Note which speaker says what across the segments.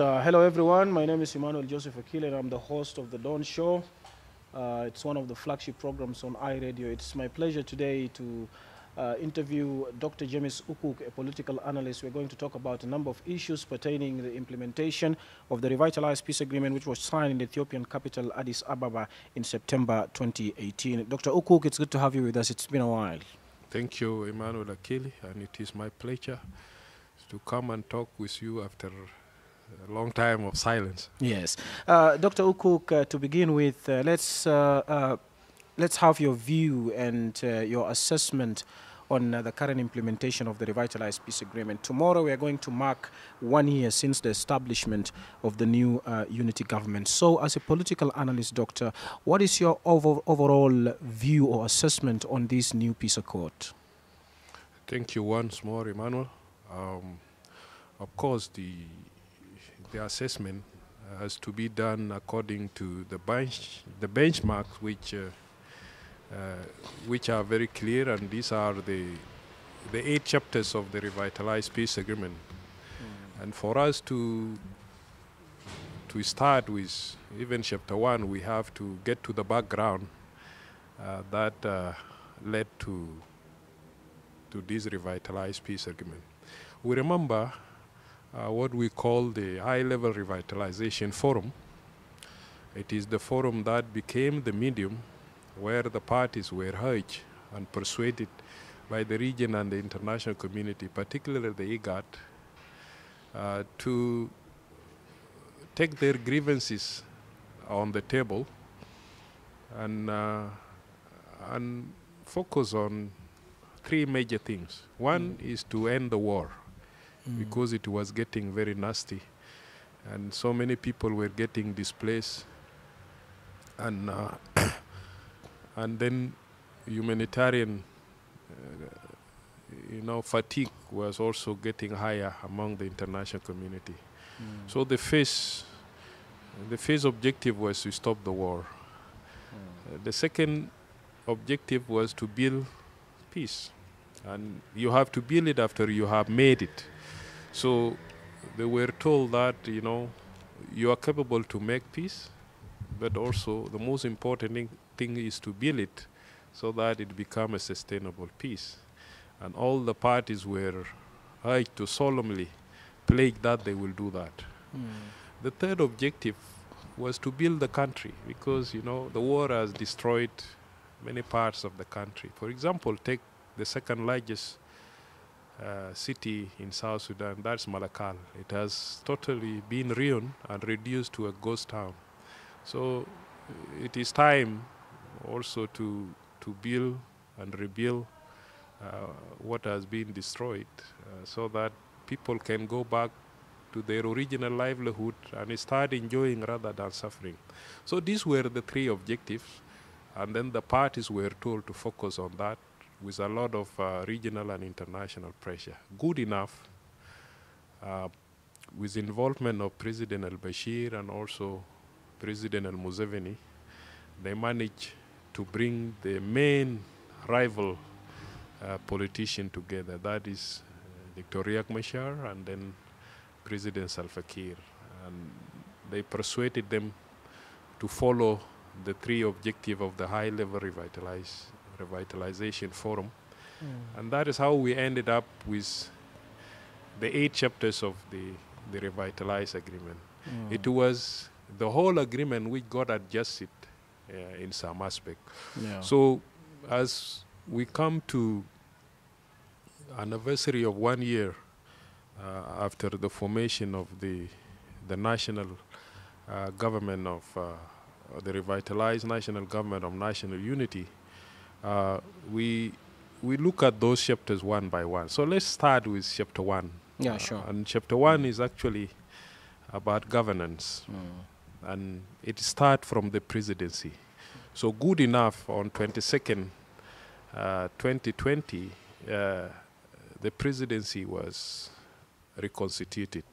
Speaker 1: Uh, hello, everyone. My name is Emmanuel Joseph Akile, and I'm the host of The Dawn Show. Uh, it's one of the flagship programs on Eye Radio. It's my pleasure today to uh, interview Dr. James Okuk, a political analyst. We're going to talk about a number of issues pertaining the implementation of the revitalized peace agreement, which was signed in the Ethiopian capital, Addis Ababa, in September 2018. Dr. Okuk, it's good to have you with us. It's been a while.
Speaker 2: Thank you, Emmanuel Akili, and it is my pleasure to come and talk with you after a long time of silence.
Speaker 1: Yes. Uh, Dr. Okuk, uh, to begin with, uh, let's, uh, uh, let's have your view and uh, your assessment on the current implementation of the revitalized peace agreement. Tomorrow, we are going to mark one year since the establishment of the new unity government. So, as a political analyst, Doctor, what is your over overall view or assessment on this new peace accord?
Speaker 2: Thank you once more, Emmanuel. Um, of course, the the assessment has to be done according to the bench the benchmarks which uh, uh, which are very clear and these are the the eight chapters of the revitalized peace agreement mm. and for us to to start with even chapter one we have to get to the background uh, that uh, led to to this revitalized peace agreement we remember uh, what we call the High Level Revitalization Forum. It is the forum that became the medium where the parties were urged and persuaded by the region and the international community, particularly the IGAD, uh, to take their grievances on the table and, uh, and focus on three major things. One mm. is to end the war mm. because it was getting very nasty. And so many people were getting displaced. And, uh, and then humanitarian uh, you know, fatigue was also getting higher among the international community. Mm. So the first, the first objective was to stop the war. Mm. Uh, the second objective was to build peace, and you have to build it after you have made it. So they were told that, you know, you are capable to make peace, but also the most important thing is to build it so that it become a sustainable peace. And all the parties were urged to solemnly pledge that they will do that. Mm. The third objective was to build the country because, you know, the war has destroyed many parts of the country. For example, take the second largest uh, city in South Sudan, that's Malakal. It has totally been ruined and reduced to a ghost town. So it is time also to, to build and rebuild uh, what has been destroyed uh, so that people can go back to their original livelihood and start enjoying rather than suffering. So these were the three objectives and then the parties were told to focus on that with a lot of uh, regional and international pressure. Good enough uh, with involvement of President al-Bashir and also President al-Museveni, they managed to bring the main rival uh, politician together. That is Dr. Riek Machar and then President Salva Kiir. And they persuaded them to follow the three objectives of the high-level revitalize, Revitalization Forum. Mm. And that is how we ended up with the eight chapters of the, the Revitalize Agreement. Mm. It was the whole agreement which got adjusted uh, in some aspect. Yeah. So as we come to anniversary of one year uh, after the formation of the the national uh, government of uh, the revitalized national government of national unity, uh, we we look at those chapters one by one. So let's start with chapter one.
Speaker 1: Yeah, sure.
Speaker 2: Uh, and chapter one is actually about governance, mm. and it starts from the presidency. So good enough on 22nd, uh, 2020, uh, the presidency was reconstituted.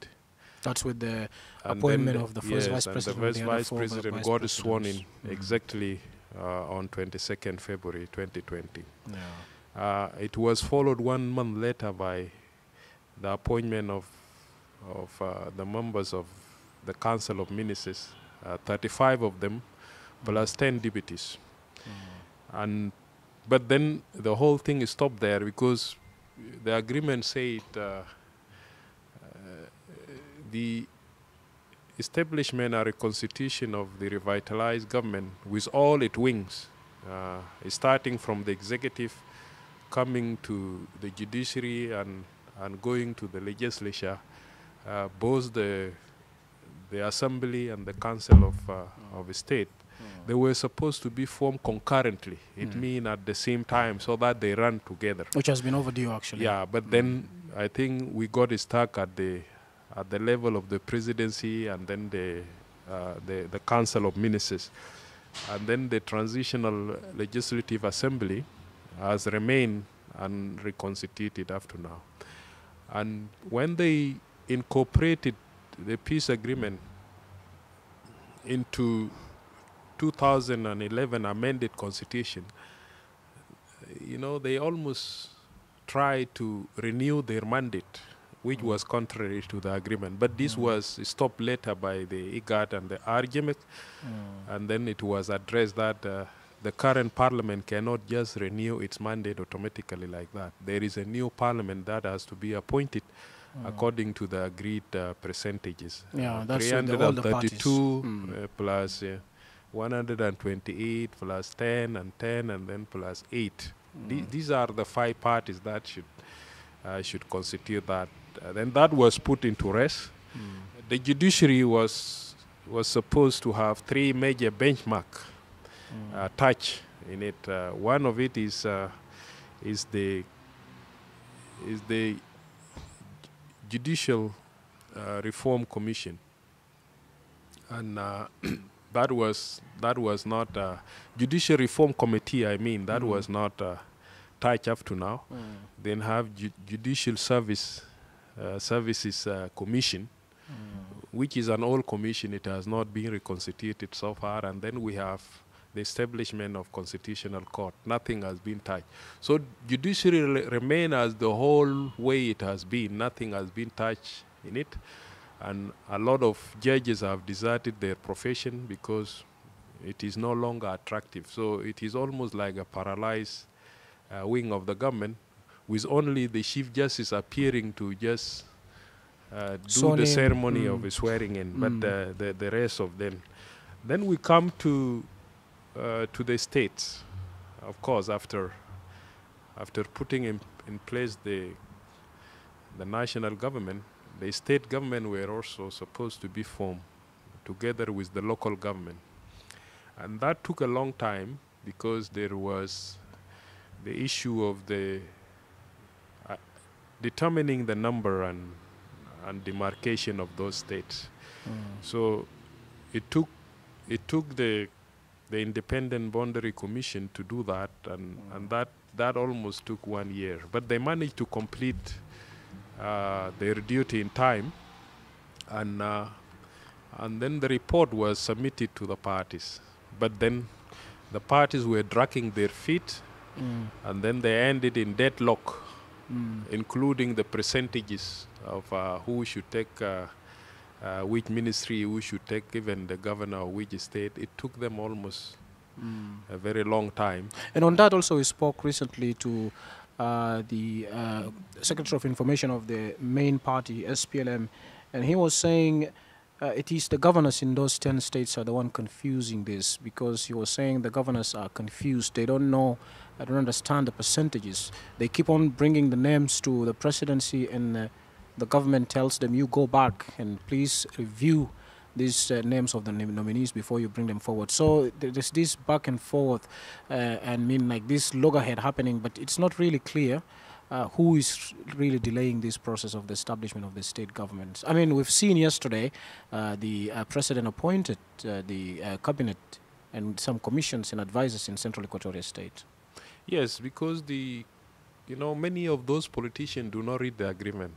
Speaker 1: That's with the and appointment of the first
Speaker 2: yes,
Speaker 1: vice president.
Speaker 2: The first vice president got sworn in mm. exactly on 22nd February 2020. Yeah. Uh, it was followed one month later by the appointment of of uh, the members of the Council of Ministers, uh, 35 of them, plus 10 deputies. And but then the whole thing is stopped there because the agreement said uh, uh, the establishment or reconstitution of the revitalized government with all its wings, uh, starting from the executive, coming to the judiciary and, and going to the legislature, uh, both the, the assembly and the council of, uh, of state, they were supposed to be formed concurrently. It means at the same time so that they run together.
Speaker 1: Which has been overdue, actually.
Speaker 2: Yeah, but then I think we got stuck at the at the level of the presidency and then the uh, the, the council of ministers, and then the transitional legislative assembly has remained unreconstituted to now. And when they incorporated the peace agreement into 2011 amended constitution, you know, they almost tried to renew their mandate, which was contrary to the agreement. But this was stopped later by the IGAD and the RJMEC, and then it was addressed that uh, the current parliament cannot just renew its mandate automatically like that. There is a new parliament that has to be appointed according to the agreed uh, percentages.
Speaker 1: Yeah,
Speaker 2: Uh,
Speaker 1: that's with the- all the parties.
Speaker 2: 332
Speaker 1: Mm.
Speaker 2: uh, plus uh, 128 plus 10 and 10 and then plus 8. The- these are the five parties that should uh, should constitute that. Uh, then that was put into rest. The judiciary was was supposed to have three major benchmark uh, touch in it. Uh, one of it is uh, is the is the judicial uh, reform commission, and uh, that was that was not uh, judicial reform committee. I mean that was not uh, touched up to now. Then have ju- judicial service uh, services uh, commission, which is an old commission. It has not been reconstituted so far, and then we have the establishment of constitutional court. Nothing has been touched. So judiciary re- remain as the whole way it has been. Nothing has been touched in it, and a lot of judges have deserted their profession because it is no longer attractive. So it is almost like a paralyzed uh, wing of the government, with only the chief justice appearing to just uh, do
Speaker 1: Sworn
Speaker 2: the ceremony
Speaker 1: Mm.
Speaker 2: of swearing in, but
Speaker 1: Mm.
Speaker 2: uh, the the rest of them. Then we come to uh, to the states, of course, after after putting in, in place the the national government, the state government were also supposed to be formed together with the local government, and that took a long time because there was the issue of the determining the number and and demarcation of those states. So it took it took the the independent boundary commission to do that, and, and that that almost took one year. But they managed to complete uh, their duty in time, and uh, and then the report was submitted to the parties. But then the parties were dragging their feet, and then they ended in deadlock, including the percentages of uh, who should take. Uh, uh, which ministry who should take even the governor of which state it took them almost a very long time
Speaker 1: And on that also, we spoke recently to uh, the uh, Secretary of Information of the main party, SPLM, and he was saying uh, it is the governors in those 10 states are the one confusing this because he was saying the governors are confused. They don't know, they don't understand the percentages. They keep on bringing the names to the presidency and uh, the government tells them, you go back and please review these uh, names of the nominees before you bring them forward. So there's this back and forth, uh, and mean like this loggerhead happening, but it's not really clear uh, who is really delaying this process of the establishment of the state governments. I mean, we've seen yesterday uh, the uh, president appointed uh, the cabinet and some commissions and advisors in Central Equatoria State.
Speaker 2: Yes because the you know many of those politicians do not read the agreement.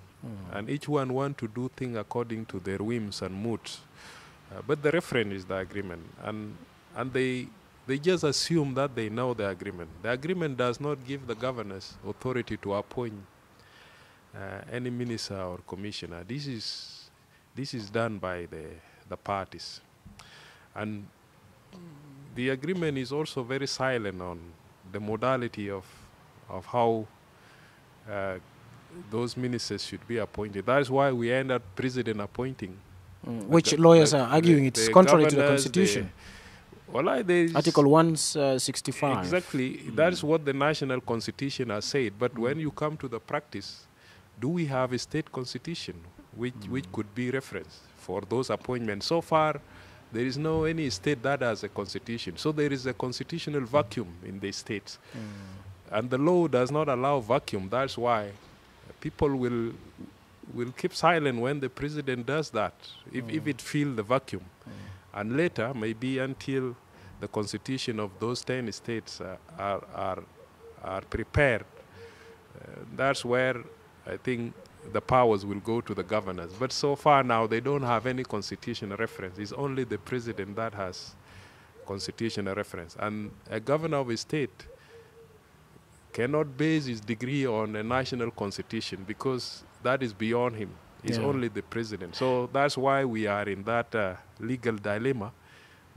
Speaker 2: And each one want to do things according to their whims and moods. Uh, but the reference is the agreement. And and they they just assume that they know the agreement. The agreement does not give the governors authority to appoint uh, any minister or commissioner. This is this is done by the the parties. And the agreement is also very silent on the modality of, of how uh, those ministers should be appointed. That is why we end up president appointing.
Speaker 1: Mm, which the, lawyers the, are arguing it's contrary to the constitution.
Speaker 2: well,
Speaker 1: Article 165.
Speaker 2: Exactly. Mm. That is what the national constitution has said. But mm. when you come to the practice, do we have a state constitution which, which could be referenced for those appointments? So far, there is no any state that has a constitution. So there is a constitutional vacuum in the states. Mm. And the law does not allow vacuum. That's why people will will keep silent when the president does that, if, mm. if it feel the vacuum. Mm. And later, maybe until the constitution of those 10 states uh, are, are, are prepared, uh, that's where I think the powers will go to the governors. But so far now, they don't have any constitutional reference. It's only the president that has constitutional reference. And a governor of a state cannot base his degree on a national constitution because that is beyond him. It's yeah. only the president. So that's why we are in that uh, legal dilemma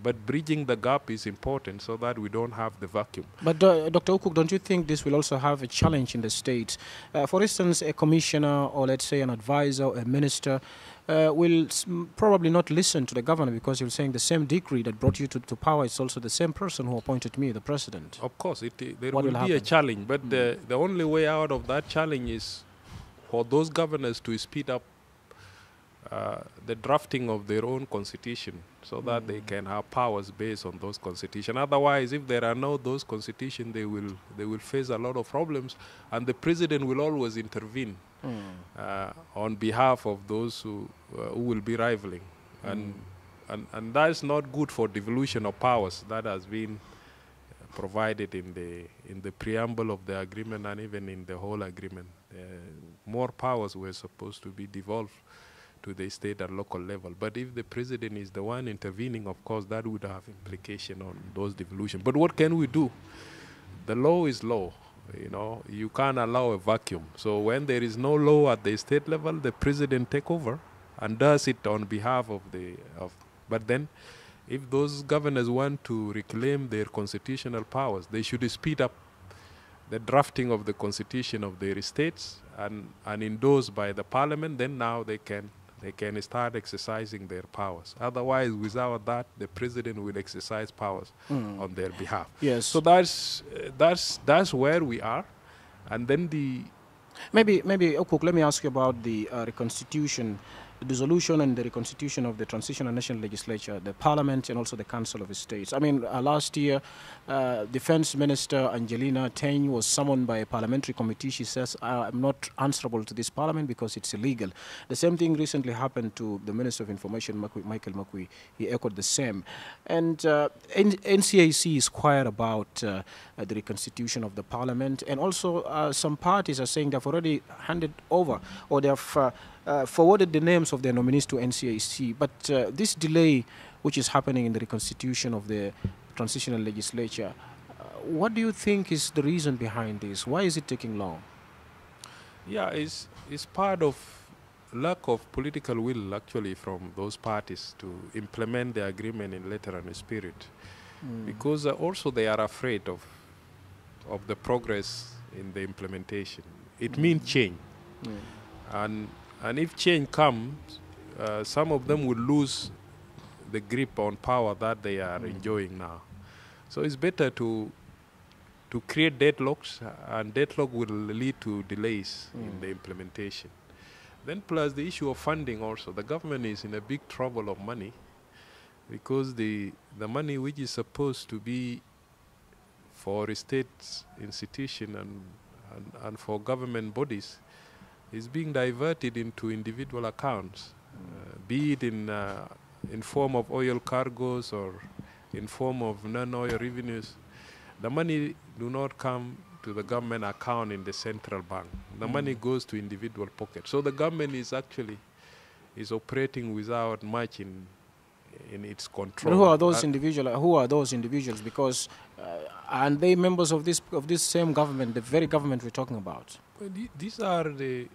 Speaker 2: but bridging the gap is important so that we don't have the vacuum.
Speaker 1: But uh, Dr. Okuk, don't you think this will also have a challenge in the states? Uh, for instance, a commissioner or let's say an advisor, or a minister, uh, will probably not listen to the governor because you're saying the same decree that brought you to, to, power is also the same person who appointed me, the president.
Speaker 2: Of course, it, there what will, will be a challenge, but mm. the, the only way out of that challenge is for those governors to speed up uh, the drafting of their own constitution so that mm. they can have powers based on those constitution. Otherwise, if there are no those constitution, they will they will face a lot of problems, and the president will always intervene mm. uh, on behalf of those who uh, who will be rivaling, mm. and and and that is not good for devolution of powers that has been provided in the in the preamble of the agreement and even in the whole agreement. Uh, more powers were supposed to be devolved to the state and local level. But if the president is the one intervening, of course, that would have implication on those devolution. But what can we do? The law is law. You know, you can't allow a vacuum. So when there is no law at the state level, the president take over and does it on behalf of the of. But then, if those governors want to reclaim their constitutional powers, they should speed up the drafting of the constitution of their states and, and endorsed by the parliament, then now they can they can start exercising their powers. Otherwise, without that, the president will exercise powers mm. on their behalf.
Speaker 1: Yes.
Speaker 2: So that's uh, that's that's where we are, and then the
Speaker 1: maybe maybe Okuk, let me ask you about the uh, reconstitution the dissolution and the reconstitution of the Transitional National Legislature, the Parliament, and also the Council of States. I mean, uh, last year, uh, Defense Minister Angelina Teny was summoned by a parliamentary committee. She says, I'm not answerable to this Parliament because it's illegal. The same thing recently happened to the Minister of Information, Michael Makuei. He echoed the same. And uh, NCAC is quiet about uh, the reconstitution of the Parliament. And also, uh, some parties are saying they've already handed over or they've uh, uh, forwarded the names of their nominees to NCAC. But uh, this delay, which is happening in the reconstitution of the transitional legislature, uh, what do you think is the reason behind this? Why is it taking long?
Speaker 2: Yeah, it's, it's part of lack of political will actually from those parties to implement the agreement in letter and spirit. Mm. Because uh, also they are afraid of, of the progress in the implementation. It mm. means change. Mm. And and if change comes, uh, some of them will lose the grip on power that they are mm. enjoying now. So it's better to to create deadlocks, and deadlock will lead to delays mm. in the implementation. Then plus the issue of funding also. The government is in a big trouble of money because the the money which is supposed to be for state institution and, and, and for government bodies is being diverted into individual accounts, uh, be it in, uh, in form of oil cargoes or in form of non-oil revenues. The money do not come to the government account in the central bank. The mm. money goes to individual pockets. So the government is actually is operating without much in in its control.
Speaker 1: But who are those individuals? Who are those individuals? Because uh, are they members of this of this same government, the very government we're talking about?
Speaker 2: These are the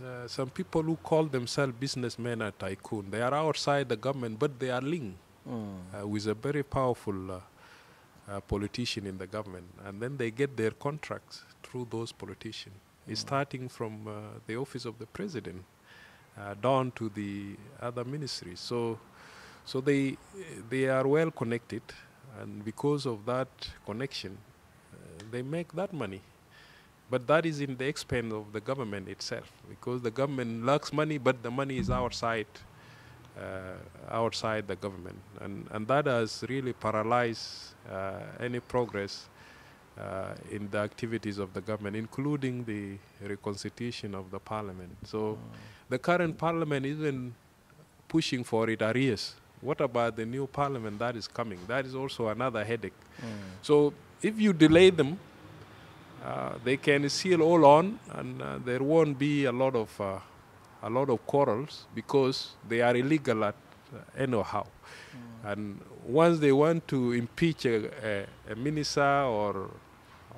Speaker 2: uh, some people who call themselves businessmen and tycoon, they are outside the government, but they are linked
Speaker 1: Mm.
Speaker 2: uh, with a very powerful uh, uh, politician in the government, and then they get their contracts through those politicians, It's starting from uh, the office of the president uh, down to the other ministries. So, so they they are well connected, and because of that connection, uh, they make that money. But that is in the expense of the government itself, because the government lacks money, but the money is outside uh, outside the government, and and that has really paralyzed uh, any progress uh, in the activities of the government, including the reconstitution of the parliament. So, the current parliament isn't pushing for it arrears. What about the new parliament that is coming? That is also another headache. So, if you delay them, they can seal all on, and uh, there won't be a lot of uh, a lot of quarrels because they are illegal at uh, anyhow. And once they want to impeach a, a, a minister or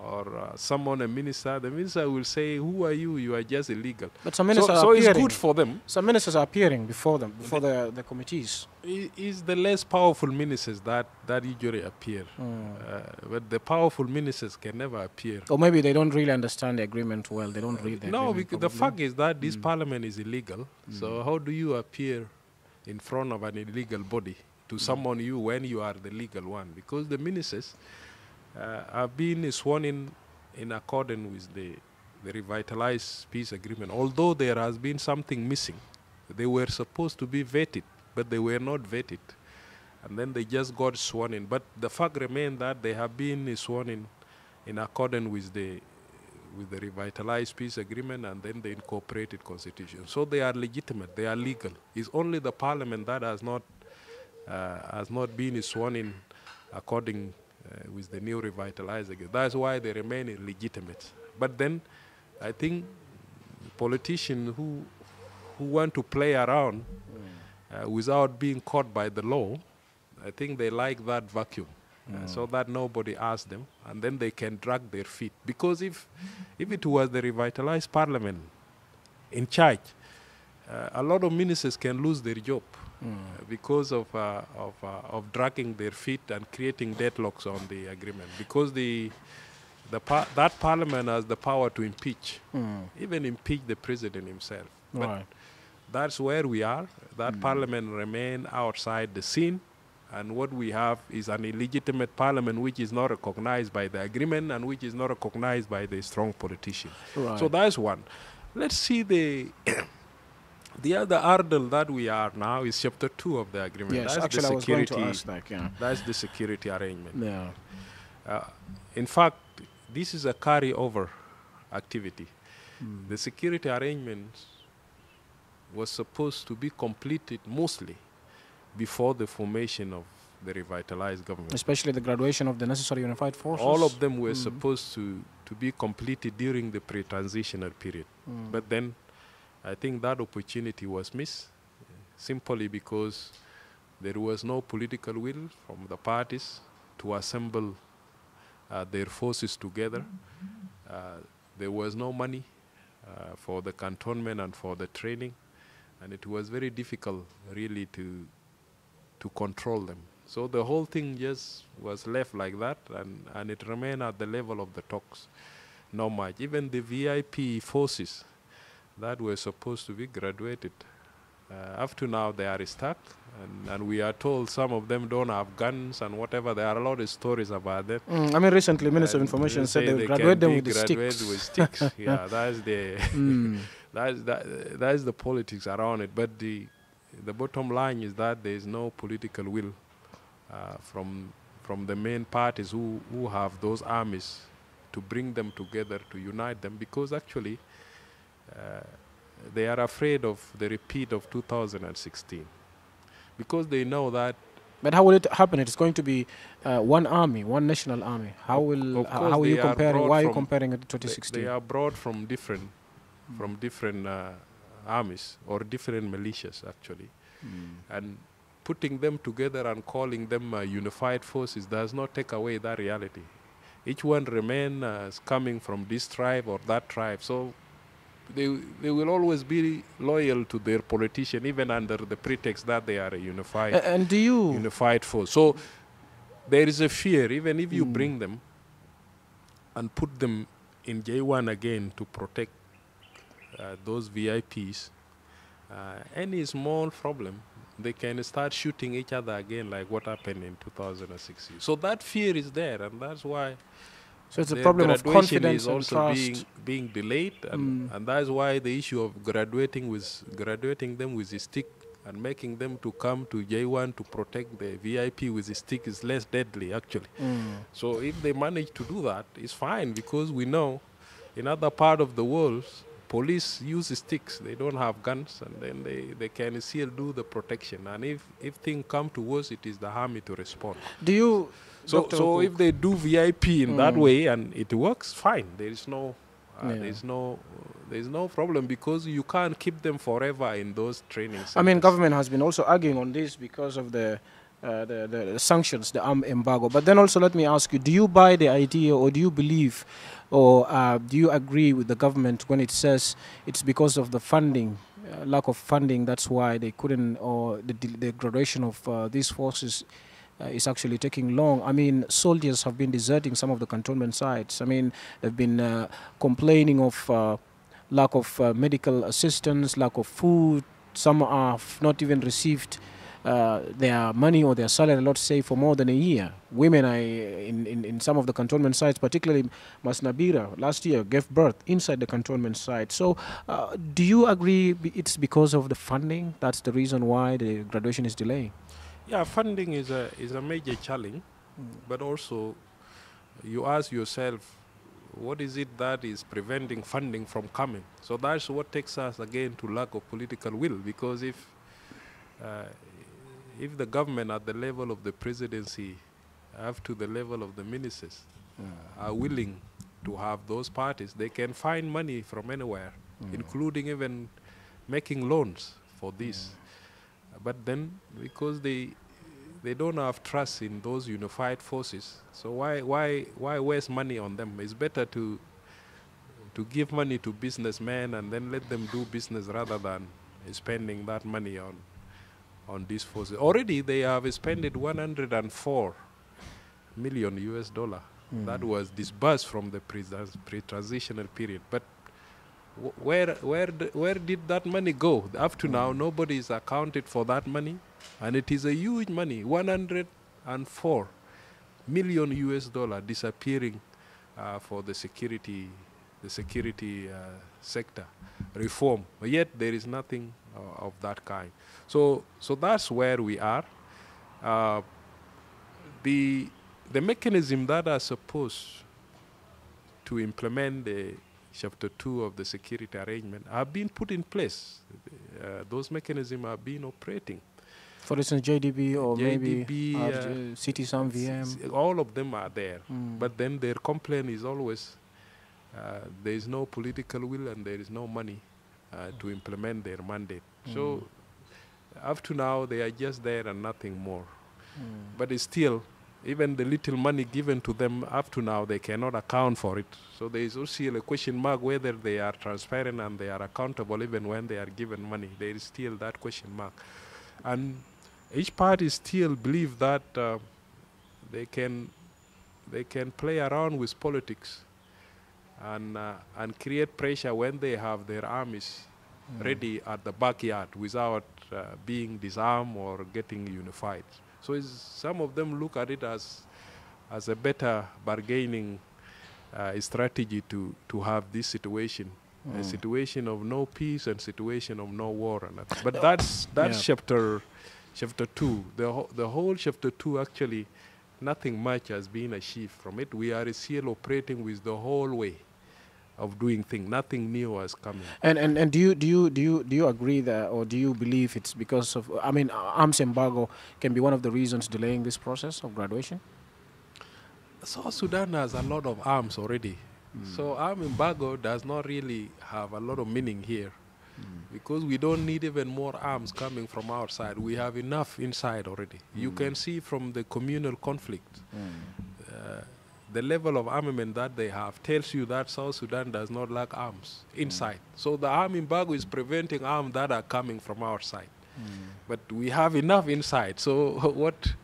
Speaker 2: or uh, someone a minister, the minister will say, "Who are you? You are just illegal."
Speaker 1: But some
Speaker 2: So,
Speaker 1: ministers
Speaker 2: so
Speaker 1: are
Speaker 2: it's
Speaker 1: appearing.
Speaker 2: good for them.
Speaker 1: Some ministers are appearing before them, before the, the committees.
Speaker 2: It's the less powerful ministers that that usually appear,
Speaker 1: Mm.
Speaker 2: uh, but the powerful ministers can never appear.
Speaker 1: Or maybe they don't really understand the agreement well. They don't read the
Speaker 2: no, because the fact is that this
Speaker 1: Mm.
Speaker 2: parliament is illegal. So how do you appear in front of an illegal body to summon you when you are the legal one? Because the ministers uh, have been sworn in in accordance with the the revitalized peace agreement. Although there has been something missing, they were supposed to be vetted, but they were not vetted, and then they just got sworn in. But the fact remains that they have been sworn in in accordance with the with the revitalized peace agreement and then the incorporated constitution. So they are legitimate, they are legal. It's only the parliament that has not uh, has not been sworn in according uh, with the new revitalized. That's why they remain illegitimate. But then I think politicians who who want to play around uh, without being caught by the law, I think they like that vacuum. Uh, so that nobody asks them, and then they can drag their feet. Because if, if it was the revitalized parliament in charge, uh, a lot of ministers can lose their job uh, because of, uh, of, uh, of dragging their feet and creating deadlocks on the agreement. Because the, the par- that parliament has the power to impeach,
Speaker 1: Mm.
Speaker 2: even impeach the president himself. But
Speaker 1: Right.
Speaker 2: that's where we are. That parliament remain outside the scene, and what we have is an illegitimate parliament which is not recognized by the agreement and which is not recognized by the strong politician.
Speaker 1: Right.
Speaker 2: So that's one. Let's see the the other hurdle that we are now is chapter two of the agreement.
Speaker 1: yes,
Speaker 2: that's
Speaker 1: actually, I
Speaker 2: the
Speaker 1: was going
Speaker 2: security.
Speaker 1: to ask that. Yeah.
Speaker 2: That's the security arrangement.
Speaker 1: Yeah.
Speaker 2: Uh, in fact, this is a carryover activity.
Speaker 1: Hmm.
Speaker 2: The security arrangements was supposed to be completed mostly before the formation of the revitalized government.
Speaker 1: Especially the graduation of the necessary unified forces.
Speaker 2: All of them were
Speaker 1: Mm.
Speaker 2: supposed to, to be completed during the pre-transitional period.
Speaker 1: Mm.
Speaker 2: But then I think that opportunity was missed simply because there was no political will from the parties to assemble uh, their forces together. Uh, there was no money uh, for the cantonment and for the training, and it was very difficult, really, to to control them. So the whole thing just was left like that, and, and it remained at the level of the talks. Not much. Even the VIP forces that were supposed to be graduated, uh, up to now they are stuck, and, and we are told some of them don't have guns and whatever. There are a lot of stories about that.
Speaker 1: Mm, I mean, recently, Minister of Information said they graduate them with sticks.
Speaker 2: with sticks. yeah, that's the
Speaker 1: Mm.
Speaker 2: that's that that's the politics around it. But the the bottom line is that there is no political will uh, from from the main parties who who have those armies to bring them together to unite them because actually they are afraid of the repeat of 2016 because they know that
Speaker 1: But how will it happen? It's going to be uh, one army, one national army. How will
Speaker 2: of
Speaker 1: how are you
Speaker 2: are
Speaker 1: comparing? Why are you comparing it to 2016?
Speaker 2: they are brought from different from different uh, armies or different militias actually and putting them together and calling them uh, unified forces does not take away that reality each one remains uh, coming from this tribe or that tribe so they, they will always be loyal to their politician, even under the pretext that they are a unified,
Speaker 1: A- and do you
Speaker 2: unified force. So there is a fear, even if you
Speaker 1: Mm.
Speaker 2: bring them and put them in J1 again to protect uh, those VIPs, uh, any small problem, they can start shooting each other again, like what happened in 2016. So that fear is there, and that's why
Speaker 1: so it's a
Speaker 2: their
Speaker 1: problem of
Speaker 2: graduation
Speaker 1: confidence
Speaker 2: is
Speaker 1: and
Speaker 2: also
Speaker 1: trust.
Speaker 2: being being delayed, and,
Speaker 1: Mm.
Speaker 2: and that's why the issue of graduating with graduating them with a stick and making them to come to J1 to protect the VIP with a stick is less deadly actually.
Speaker 1: Mm.
Speaker 2: So if they manage to do that, it's fine because we know in other part of the world, police use sticks. They don't have guns, and then they, they can still do the protection. And if if things come to worse, it is the army to respond.
Speaker 1: Do you?
Speaker 2: So
Speaker 1: Dr.
Speaker 2: so
Speaker 1: Oku-
Speaker 2: if they do VIP in that
Speaker 1: Mm.
Speaker 2: way and it works, fine. There is no uh,
Speaker 1: Yeah.
Speaker 2: there's no there's no problem because you can't keep them forever in those trainings.
Speaker 1: I mean, government has been also arguing on this because of the, uh, the, the, sanctions, the arm embargo. But then also, let me ask you: Do you buy the idea, or do you believe, or uh, do you agree with the government when it says it's because of the funding, uh, lack of funding, that's why they couldn't, or the, graduation of uh, these forces? Uh, is actually taking long. I mean, soldiers have been deserting some of the cantonment sites. I mean, they've been complaining of lack of medical assistance, lack of food. Some have not even received uh, their money or their salary, let's say, for more than a year. Women are in, in, in some of the cantonment sites, particularly Masnabira, last year gave birth inside the cantonment site. So, uh, do you agree it's because of the funding? That's the reason why the graduation is delaying?
Speaker 2: Yeah, funding is a is a major challenge, but also you ask yourself, what is it that is preventing funding from coming? So that's what takes us again to lack of political will. Because if uh, if the government at the level of the presidency, up to the level of the ministers, are willing to have those parties, they can find money from anywhere, including even making loans for this. But then, because they they don't have trust in those unified forces, so why why why waste money on them? It's better to to give money to businessmen and then let them do business rather than spending that money on on these forces. Already they have spent 104 million US dollar. That was disbursed from the pre- pre-transitional period. But where where d- where did that money go? Up to now, nobody is accounted for that money, and it is a huge money, 104 million US dollar disappearing uh, for the security the security uh, sector reform. But yet there is nothing uh, of that kind. So so that's where we are. Uh, the the mechanism that are supposed to implement the chapter 2 of the security arrangement have been put in place uh, those mechanisms have been operating
Speaker 1: For instance, JDB or maybe
Speaker 2: JDB,
Speaker 1: uh,
Speaker 2: uh, CTSAMVM. All of them are there
Speaker 1: Mm.
Speaker 2: but then their complaint is always uh, there is no political will and there is no money uh, to implement their mandate. So up to now they are just there and nothing more.
Speaker 1: Mm.
Speaker 2: but it's still even the little money given to them up to now they cannot account for it. So there is also a question mark whether they are transparent and they are accountable even when they are given money. There is still that question mark. And each party still believe that uh, they can they can play around with politics and uh, and create pressure when they have their armies ready at the backyard without uh, being disarmed or getting unified. So some of them look at it as as a better bargaining uh, strategy to to have this situation, a situation of no peace and situation of no war. But that's that's
Speaker 1: Yeah.
Speaker 2: chapter chapter two. The whole the whole chapter two actually, nothing much has been achieved from it. We are still operating with the whole way of doing things. Nothing new has come in.
Speaker 1: And, and and do you do you do you do you agree that, or do you believe it's because of? I mean, arms embargo can be one of the reasons delaying this process of graduation.
Speaker 2: South Sudan has a lot of arms already. Mm. So arm embargo does not really have a lot of meaning here mm. because we don't need even more arms coming from outside. We have enough inside already. You mm. can see from the communal conflict, uh, the level of armament that they have tells you that South Sudan does not lack arms inside. Mm. So the arm embargo is preventing arms that are coming from our side. Mm. But we have enough inside. So what,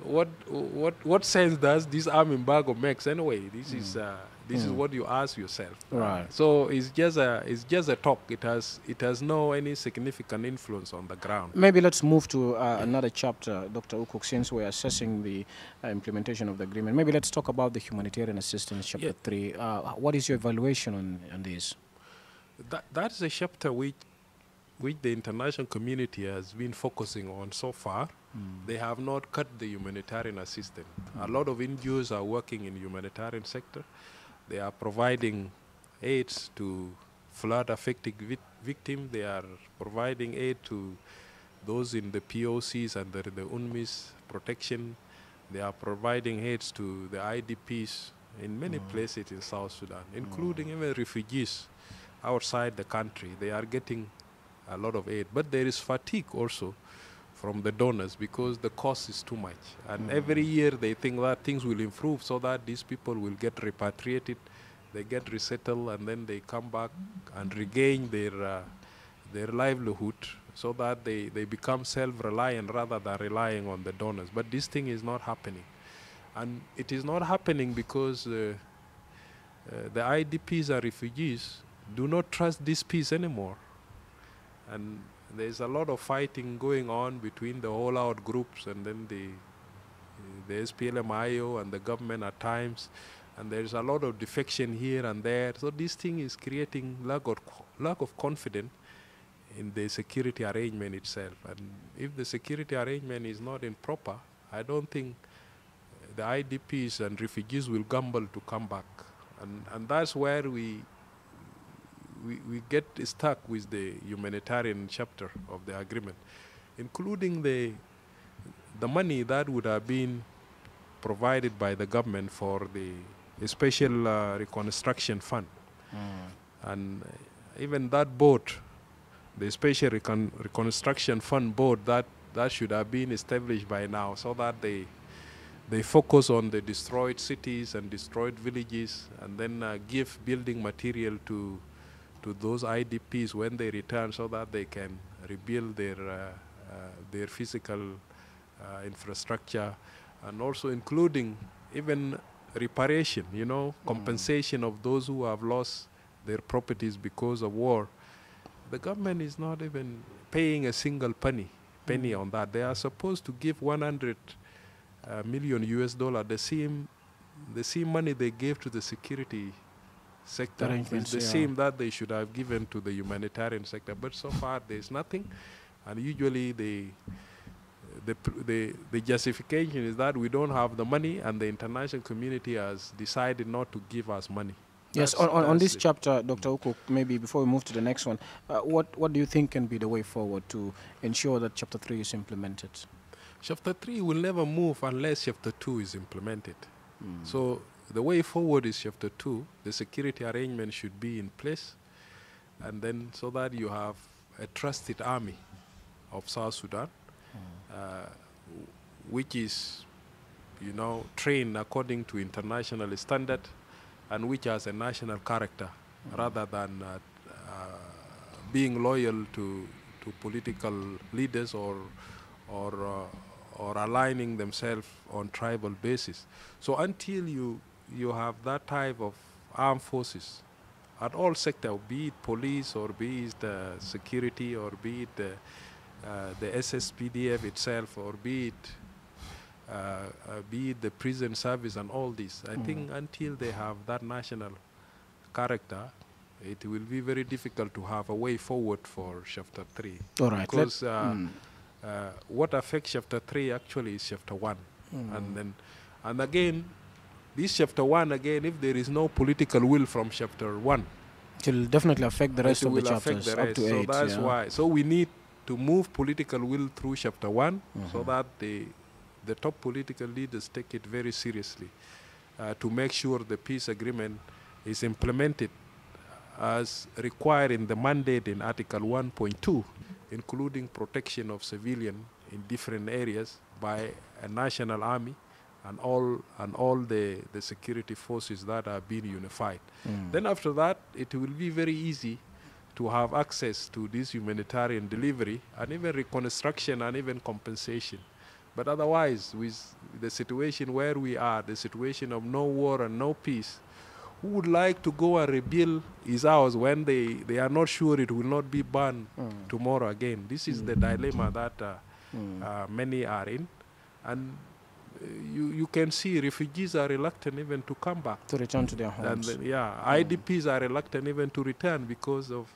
Speaker 2: what, what, what sense does this arm embargo makes anyway? This is mm. uh, this is what you ask yourself.
Speaker 1: Right.
Speaker 2: So it's just a it's just a talk. It has it has no any significant influence on the ground.
Speaker 1: Maybe let's move to uh, another chapter, Dr. Okuk, since we're assessing the uh, implementation of the agreement. Maybe let's talk about the humanitarian assistance, chapter
Speaker 2: Yeah.
Speaker 1: 3. Uh, what is your evaluation on, on this?
Speaker 2: That that is a chapter which which the international community has been focusing on so far. They have not cut the humanitarian assistance. A lot of NGOs are working in humanitarian sector. They are providing aids to flood affected vic- victims. They are providing aid to those in the POCs under the UNMISS protection. They are providing aids to the IDPs in many mm. places in South Sudan, mm. including even refugees outside the country. They are getting a lot of aid. But there is fatigue also from the donors because the cost is too much. And every year they think that things will improve so that these people will get repatriated, they get resettled, and then they come back and regain their, uh, their livelihood so that they, they become self-reliant rather than relying on the donors. But this thing is not happening. And it is not happening because uh, uh, the IDPs and refugees do not trust this peace anymore. And there's a lot of fighting going on between the holdout groups and then the the SPLM-IO and the government at times, and there's a lot of defection here and there. So this thing is creating lack of lack of confidence in the security arrangement itself. And if the security arrangement is not in proper, I don't think the IDPs and refugees will gamble to come back. And, and that's where we, we, we get stuck with the humanitarian chapter of the agreement, including the, the money that would have been provided by the government for the special uh, reconstruction fund. And uh, even that board, the special recon- reconstruction fund board, that, that should have been established by now so that they, they focus on the destroyed cities and destroyed villages and then uh, give building material to, to those IDPs when they return so that they can rebuild their, uh, uh, their physical uh, infrastructure and also including even reparation, you know, compensation of those who have lost their properties because of war. The government is not even paying a single penny, penny on that. They are supposed to give 100 uh, million US dollar, the same, the same money they gave to the security sector is the
Speaker 1: yeah.
Speaker 2: same that they should have given to the humanitarian sector. But so far, there's nothing, and usually they the, the, the justification is that we don't have the money and the international community has decided not to give us money.
Speaker 1: Yes,
Speaker 2: That's-
Speaker 1: on, on, on this
Speaker 2: it.
Speaker 1: chapter, Dr. Okuk, maybe before we move to the next one, uh, what, what do you think can be the way forward to ensure that chapter 3 is implemented?
Speaker 2: Chapter 3 will never move unless Chapter 2 is implemented.
Speaker 1: Hmm.
Speaker 2: So the way forward is Chapter 2. The security arrangement should be in place, and then so that you have a trusted army of South Sudan, uh, which is, you know, trained according to international standard, and which has a national character, rather than uh, uh, being loyal to to political leaders or or uh, or aligning themselves on tribal basis. So until you you have that type of armed forces at all sector, be it police or be it uh, security or be it the, uh, the SSPDF itself or be it uh, uh, be it the prison service and all this. I think until they have that national character, it will be very difficult to have a way forward for chapter three.
Speaker 1: All right.
Speaker 2: Because uh,
Speaker 1: Mm.
Speaker 2: uh, what affects chapter 3 actually is chapter 1
Speaker 1: Mm.
Speaker 2: and then and again this chapter 1 again if there is no political will from chapter 1
Speaker 1: It will definitely affect the rest of the chapters
Speaker 2: the
Speaker 1: up to
Speaker 2: so
Speaker 1: eight.
Speaker 2: that's
Speaker 1: yeah.
Speaker 2: why so we need to move political will through chapter 1 so
Speaker 1: Mhm.
Speaker 2: that the the top political leaders take it very seriously uh, to make sure the peace agreement is implemented as required in the mandate in Article 1.2, including protection of civilian in different areas by a national army and all and all the, the security forces that are being unified.
Speaker 1: Mm.
Speaker 2: Then after that, it will be very easy to have access to this humanitarian delivery and even reconstruction and even compensation. But otherwise, with the situation where we are, the situation of no war and no peace, who would like to go and rebuild his house when they, they are not sure it will not be burned
Speaker 1: Mm.
Speaker 2: tomorrow again? This is the dilemma that uh,
Speaker 1: Mm.
Speaker 2: uh, many are in. And you, you can see refugees are reluctant even to come back.
Speaker 1: to return to their
Speaker 2: And
Speaker 1: homes.
Speaker 2: then, yeah, IDPs are reluctant even to return because of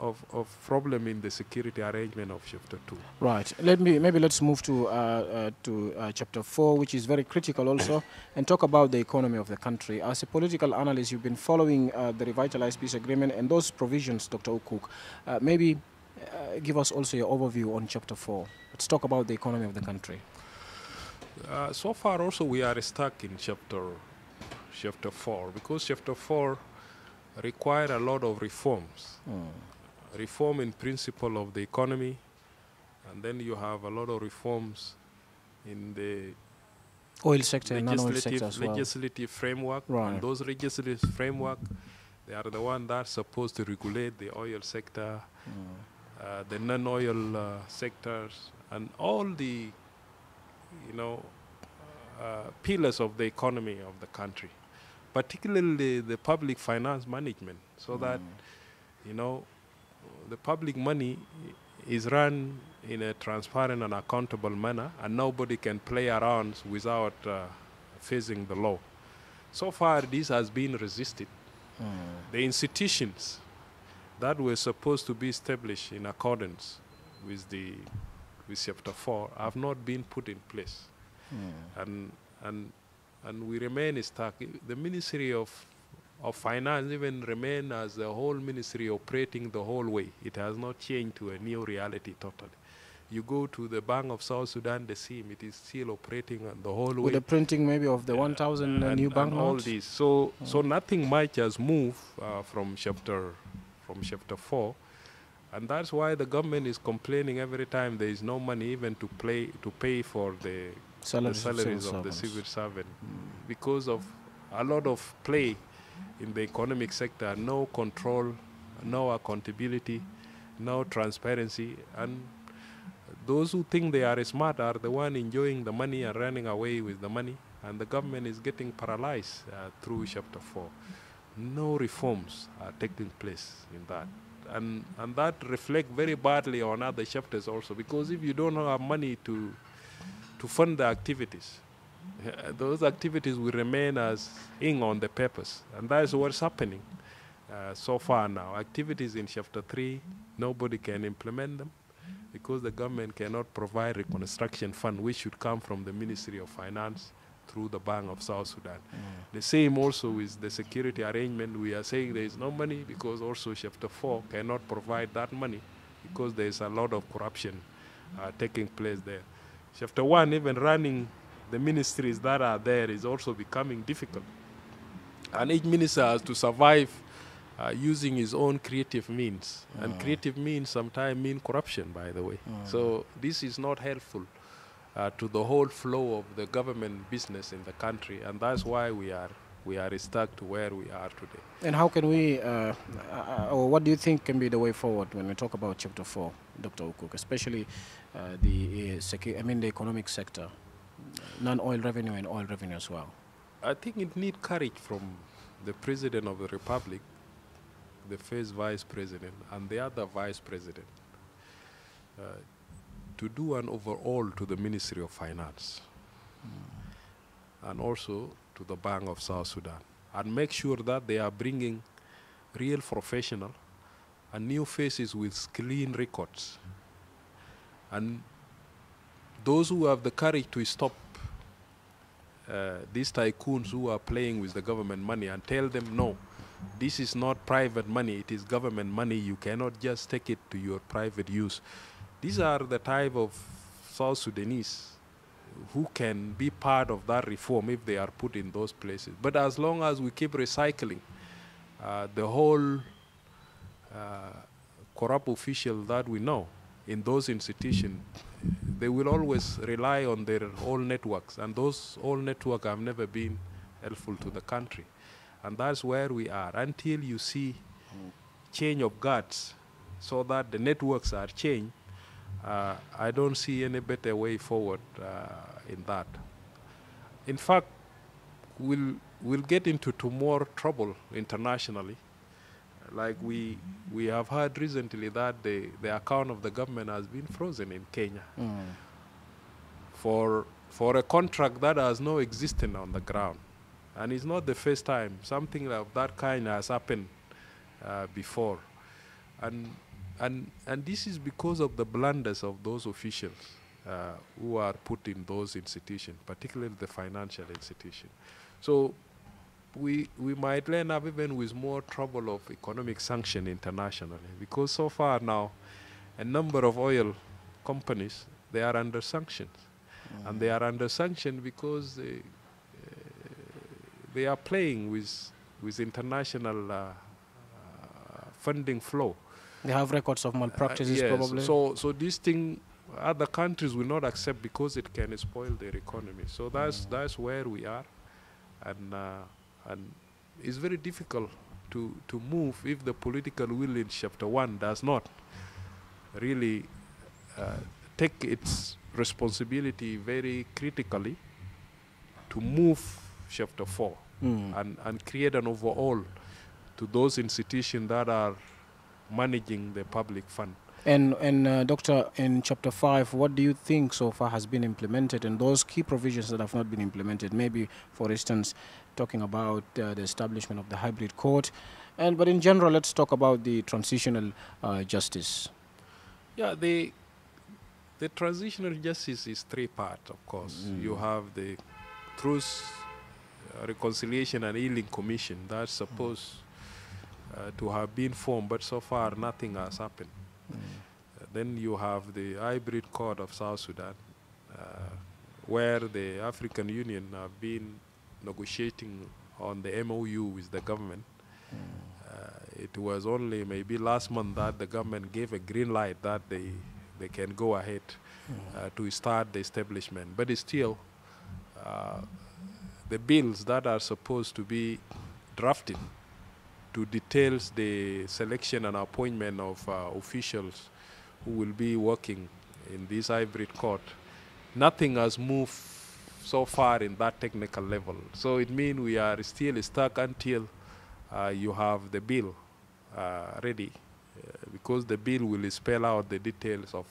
Speaker 2: of, of problem in the security arrangement of chapter two.
Speaker 1: Right. Let me maybe let's move to uh, uh, to uh, chapter four, which is very critical also, and talk about the economy of the country. As a political analyst, you've been following uh, the revitalized peace agreement and those provisions, Dr. Okuk. Uh, maybe uh, give us also your overview on chapter four. Let's talk about the economy of the country.
Speaker 2: Uh, so far, also we are stuck in chapter chapter four because chapter four require a lot of reforms.
Speaker 1: Mm.
Speaker 2: Reform in principle of the economy, and then you have a lot of reforms in the
Speaker 1: Oil sector and non-oil
Speaker 2: legislative,
Speaker 1: sector as well.
Speaker 2: legislative framework.
Speaker 1: Right.
Speaker 2: And those legislative framework, they are the one that's supposed to regulate the oil sector,
Speaker 1: Mm.
Speaker 2: uh, the non-oil uh, sectors, and all the, you know, pillars of the economy of the country, particularly the public finance management, so that
Speaker 1: Mm.
Speaker 2: you know, the public money is run in a transparent and accountable manner, and nobody can play around without uh, facing the law. So far, this has been resisted.
Speaker 1: Mm.
Speaker 2: The institutions that were supposed to be established in accordance with the with chapter four have not been put in place
Speaker 1: Mm.
Speaker 2: and and and we remain stuck. The Ministry of of Finance even remain as the whole ministry operating the whole way. It has not changed to a new reality totally. You go to the Bank of South Sudan, the same. It is still operating the whole
Speaker 1: With
Speaker 2: way.
Speaker 1: With the printing maybe of the 1,000 uh, new banknotes.
Speaker 2: all this. So so nothing much has moved uh, from chapter from chapter four. And that's why the government is complaining every time there is no money even to play to pay for the
Speaker 1: Salaries,
Speaker 2: the
Speaker 1: of
Speaker 2: salaries
Speaker 1: civil
Speaker 2: of the civil servant
Speaker 1: Mm.
Speaker 2: because of a lot of play in the economic sector, no control, no accountability, no transparency, and those who think they are smart are the one enjoying the money and running away with the money, and the government is getting paralyzed uh, through chapter four. No reforms are taking place in that. And, and that reflect very badly on other chapters also because if you don't have money to to fund the activities. Uh, those activities will remain as ink on the papers, and that's what's happening uh, so far now. Activities in Chapter 3, nobody can implement them because the government cannot provide reconstruction fund, which should come from the Ministry of Finance through the Bank of South Sudan. The same also with the security arrangement. We are saying there is no money because also Chapter 4 cannot provide that money because there is a lot of corruption uh, taking place there. Chapter 1, even running the ministries that are there is also becoming difficult. And each minister has to survive uh, using his own creative means. And creative means sometimes mean corruption, by the way. So this is not helpful uh, to the whole flow of the government business in the country. And that's why we are, we are stuck to where we are today.
Speaker 1: And how can we, uh, uh, or what do you think can be the way forward when we talk about Chapter 4, Dr. Okuk, especially uh, the, uh, I mean the economic sector, non-oil revenue and oil revenue as well?
Speaker 2: I think it needs courage from the President of the Republic, the first Vice President, and the other Vice President uh, to do an overhaul to the Ministry of Finance. And also to the Bank of South Sudan. And make sure that they are bringing real professional and new faces with clean records and those who have the courage to stop uh, these tycoons who are playing with the government money and tell them no this is not private money it is government money you cannot just take it to your private use. These are the type of south sudanese who can be part of that reform if they are put in those places. But as long as we keep recycling uh, the whole uh, corrupt official that we know in those institutions, they will always rely on their old networks, and those old networks have never been helpful to the country. And that's where we are until you see change of guards so that the networks are changed. Uh, I don't see any better way forward uh, in that. In fact, we'll, we'll get into more trouble internationally. Like we, we have heard recently that the, the account of the government has been frozen in Kenya for, for a contract that has no existence on the ground. And it's not the first time. Something of that kind has happened uh, before. And, and, and this is because of the blunders of those officials uh, who are put in those institutions, particularly the financial institution. So we, we might end up even with more trouble of economic sanction internationally because so far now a number of oil companies they are under sanctions and they are under sanction because they, uh, they are playing with with international uh, uh, funding flow.
Speaker 1: They have records of malpractices,
Speaker 2: Uh, yes,
Speaker 1: probably.
Speaker 2: So, so this thing, other countries will not accept because it can spoil their economy. So that's that's where we are, and uh, and it's very difficult to to move if the political will in chapter one does not really uh, take its responsibility very critically to move chapter four
Speaker 1: Mm.
Speaker 2: and, and create an overall to those institutions that are managing the public fund.
Speaker 1: And, and uh, Doctor, in chapter 5, what do you think so far has been implemented and those key provisions that have not been implemented? Maybe, for instance, talking about uh, the establishment of the hybrid court. And, but in general, let's talk about the transitional uh, justice.
Speaker 2: Yeah, the the transitional justice is three part, of course. You have the Truth, uh, Reconciliation and Healing Commission that's supposed uh, to have been formed, but so far nothing has happened. Uh, then you have the hybrid court of South Sudan, uh, where the African Union have been negotiating on the MOU with the government. Uh, it was only maybe last month that the government gave a green light that they they can go ahead uh, to start the establishment. But still, uh, the bills that are supposed to be drafted to details the selection and appointment of uh, officials who will be working in this hybrid court, nothing has moved so far in that technical level. So it means we are still stuck until uh, you have the bill uh, ready, uh, because the bill will spell out the details of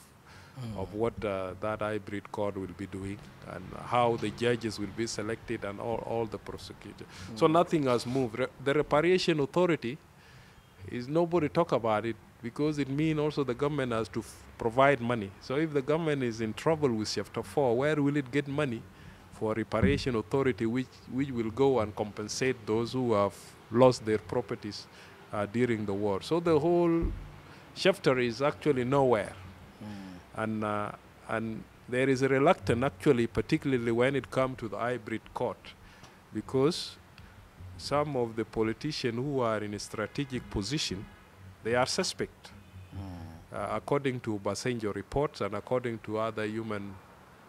Speaker 2: of what uh, that hybrid court will be doing and how the judges will be selected and all, all the procedure. So nothing has moved. Re- the reparation authority is nobody talk about it because it means also the government has to provide money. So if the government is in trouble with chapter four, where will it get money for reparation authority which, which will go and compensate those who have lost their properties uh, during the war? So the whole chapter is actually nowhere. And uh, and there is a reluctance actually, particularly when it comes to the hybrid court, because some of the politicians who are in a strategic position, they are suspect, uh, according to Obasanjo reports and according to other human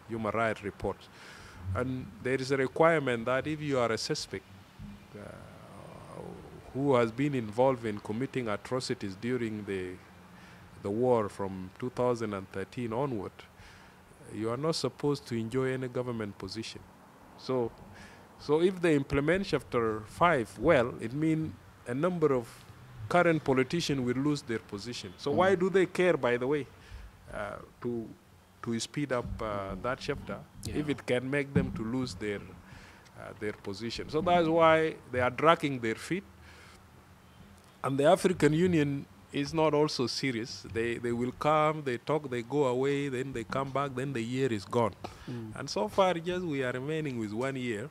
Speaker 2: human rights reports, and there is a requirement that if you are a suspect. Uh, who has been involved in committing atrocities during the the war from 2013 onward, you are not supposed to enjoy any government position. So, so if they implement chapter five well, it means a number of current politicians will lose their position. So why do they care, by the way, uh, to to speed up uh, that chapter if it can make them to lose their uh, their position? So that's why they are dragging their feet. And the African Union is not also serious. They they will come, they talk, they go away, then they come back, then the year is gone. And so far, just we are remaining with one year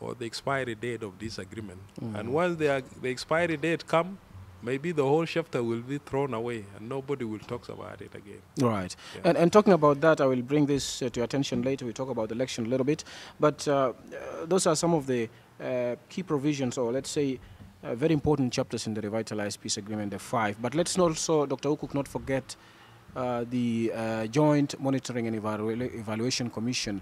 Speaker 2: for the expiry date of this agreement. And once the the expiry date come, maybe the whole chapter will be thrown away, and nobody will talk about it again.
Speaker 1: Right.
Speaker 2: Yeah.
Speaker 1: And, and talking about that, I will bring this uh, to your attention later. We talk about the election a little bit. But uh, uh, those are some of the uh, key provisions, or let's say, uh, very important chapters in the revitalized peace agreement, the five. But let's not also, Dr. Okuk, not forget uh, the uh, Joint Monitoring and Evalu Evaluation Commission,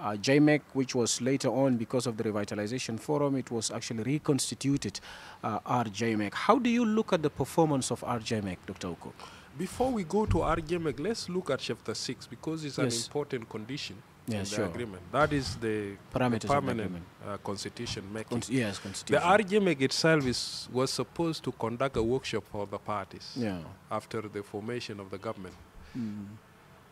Speaker 1: uh, JMEC, which was later on, because of the Revitalization Forum, it was actually reconstituted uh, RJMEC. How do you look at the performance of RJMEC, Dr. Okuk?
Speaker 2: Before we go to RJMEC, let's look at Chapter 6 because it's an important condition
Speaker 1: Yeah,
Speaker 2: in the
Speaker 1: sure.
Speaker 2: agreement. That is the, the
Speaker 1: Parameters the
Speaker 2: permanent
Speaker 1: agreement.
Speaker 2: uh, constitution making.
Speaker 1: Cons- yes,
Speaker 2: the RJMEC itself is, was supposed to conduct a workshop for the parties
Speaker 1: yeah.
Speaker 2: after the formation of the government.
Speaker 1: Mm.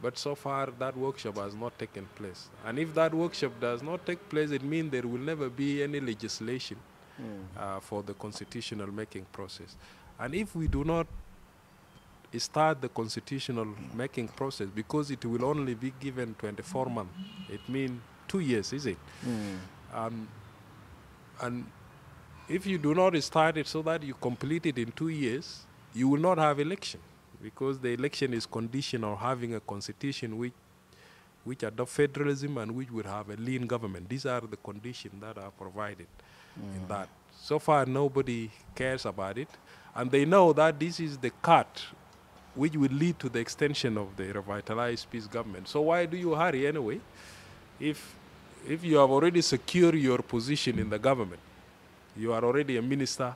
Speaker 2: But so far, that workshop has not taken place. And if that workshop does not take place, it means there will never be any legislation
Speaker 1: Mm.
Speaker 2: uh, for the constitutional making process. And if we do not start the constitutional making process, because it will only be given 24 months, it means two years, is it?
Speaker 1: Mm.
Speaker 2: Um, and if you do not start it so that you complete it in two years, you will not have election because the election is conditional on having a constitution which which adopt federalism and which would have a lean government. These are the conditions that are provided in mm. that. So far, nobody cares about it, and they know that this is the cut which will lead to the extension of the revitalized peace government. So why do you hurry anyway? If if you have already secured your position in the government, you are already a minister,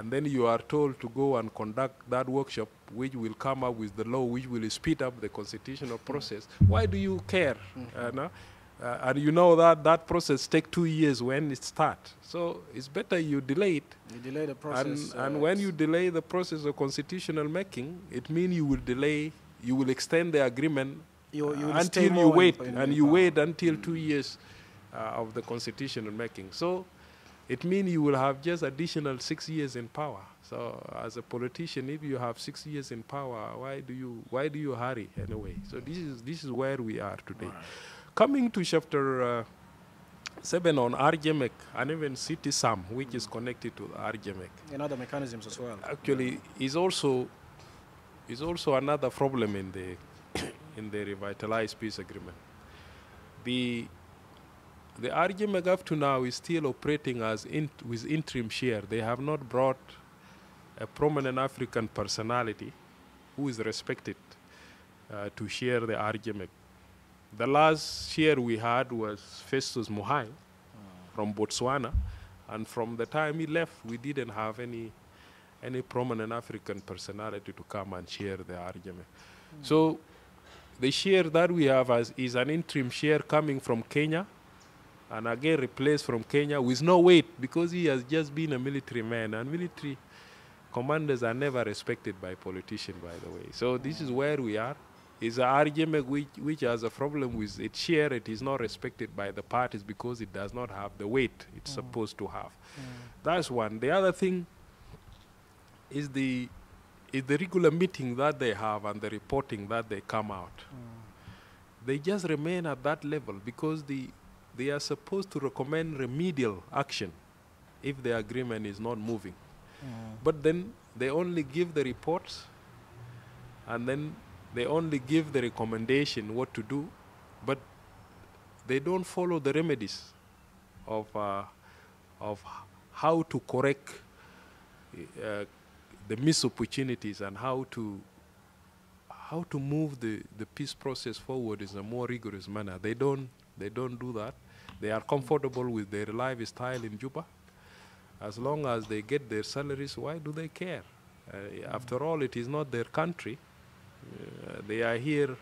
Speaker 2: and then you are told to go and conduct that workshop, which will come up with the law, which will speed up the constitutional process. Why do you care? Uh, no? Uh, and you know that that process take two years when it starts. So it's better you delay it.
Speaker 1: You delay the
Speaker 2: And,
Speaker 1: process.
Speaker 2: and
Speaker 1: uh,
Speaker 2: when you delay the process of constitutional making, it means you will delay, you will extend the agreement
Speaker 1: you, you will
Speaker 2: until you wait, and you wait until two years uh, of the constitutional making. So it means you will have just additional six years in power. So as a politician, if you have six years in power, why do you why do you hurry anyway? So this is this is where we are today. Coming to chapter uh, seven on RJMEC and even CTSAMVM, which is connected to RJMEC
Speaker 1: and other mechanisms as well.
Speaker 2: actually is also is also another problem in the in the revitalized peace agreement. The the RJMEC up to now is still operating as in, with interim share. They have not brought a prominent African personality who is respected uh, to share the RJMEC. The last share we had was Festus Mogae from Botswana, and from the time he left, we didn't have any any prominent African personality to come and share the argument. So the share that we have as, is an interim share coming from Kenya and again replaced from Kenya with no weight because he has just been a military man and military commanders are never respected by politicians by the way. So this is where we are. Is a RJMEC which, which has a problem with its share. It is not respected by the parties because it does not have the weight it's mm. supposed to have. Mm. That's one. The other thing is the is the regular meeting that they have and the reporting that they come out. Mm. They just remain at that level because the they are supposed to recommend remedial action if the agreement is not moving. But then they only give the reports and then they only give the recommendation what to do, but they don't follow the remedies of, uh, of how to correct uh, the missed opportunities and how to how to move the, the peace process forward in a more rigorous manner. They don't they don't do that. They are comfortable with their lifestyle in Juba. As long as they get their salaries, why do they care? Uh, after all, it is not their country. Uh, they are here